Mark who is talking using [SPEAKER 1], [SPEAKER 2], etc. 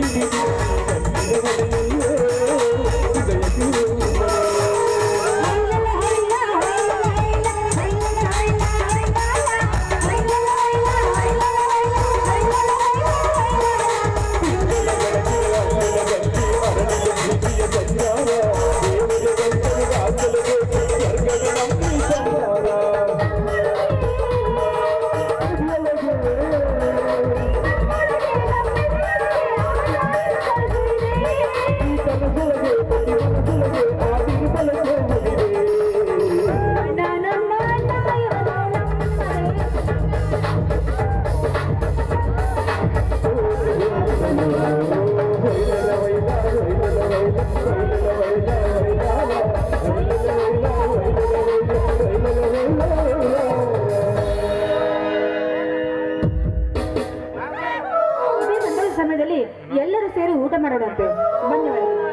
[SPEAKER 1] Música
[SPEAKER 2] ಸಮಯದಲ್ಲಿ ಎಲ್ಲರೂ ಸೇರಿ ಊಟ ಮಾಡೋಣಂತೆ. ಧನ್ಯವಾದಗಳು